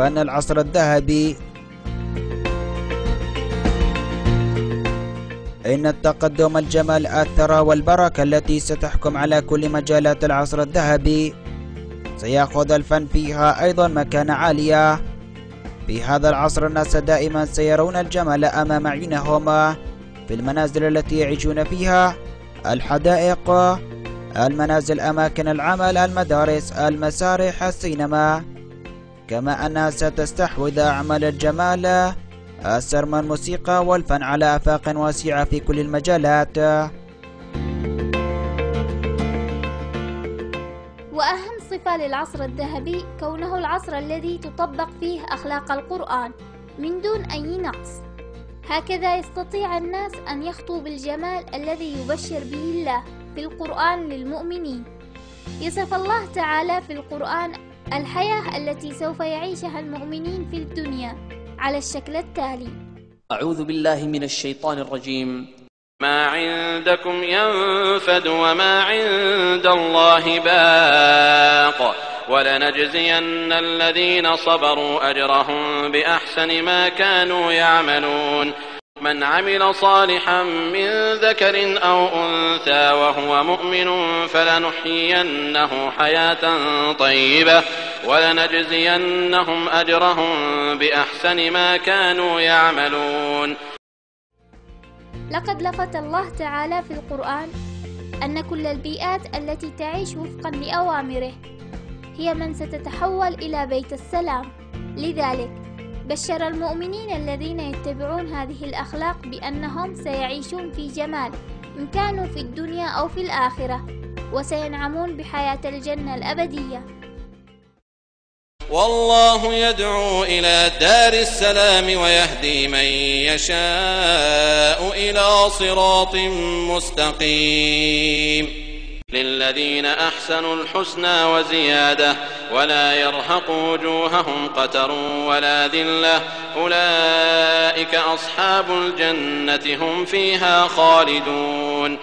فأن العصر الذهبي إن التقدم الجمال الثرى والبركة التي ستحكم على كل مجالات العصر الذهبي سيأخذ الفن فيها أيضا مكانة عالية. في هذا العصر الناس دائما سيرون الجمال أمام عينهم في المنازل التي يعيشون فيها الحدائق المنازل أماكن العمل المدارس المسارح السينما. كما أنها ستستحوذ أعمال الجمال. السرما الموسيقى والفن على آفاق واسعة في كل المجالات. وأهم صفة للعصر الذهبي كونه العصر الذي تطبق فيه أخلاق القرآن من دون أي نقص. هكذا يستطيع الناس أن يخطوا بالجمال الذي يبشر به الله في القرآن للمؤمنين. يصف الله تعالى في القرآن الحياة التي سوف يعيشها المؤمنين في الدنيا على الشكل التالي. أعوذ بالله من الشيطان الرجيم. ما عندكم ينفد وما عند الله باق. ولنجزين الذين صبروا أجرهم بأحسن ما كانوا يعملون. من عمل صالحا من ذكر أو أنثى وهو مؤمن فلنحيينه حياة طيبة ولنجزينهم أجرهم بأحسن ما كانوا يعملون. لقد لفت الله تعالى في القرآن أن كل البيئات التي تعيش وفقا لأوامره هي من ستتحول إلى بيت السلام. لذلك بشر المؤمنين الذين يتبعون هذه الأخلاق بأنهم سيعيشون في جمال إن كانوا في الدنيا أو في الآخرة وسينعمون بحياة الجنة الأبدية. والله يدعو إلى دار السلام ويهدي من يشاء إلى صراط مستقيم. للذين أحسنوا الحسنى وزيادة ولا يرهق وجوههم قتر ولا ذلة. أولئك أصحاب الجنة هم فيها خالدون.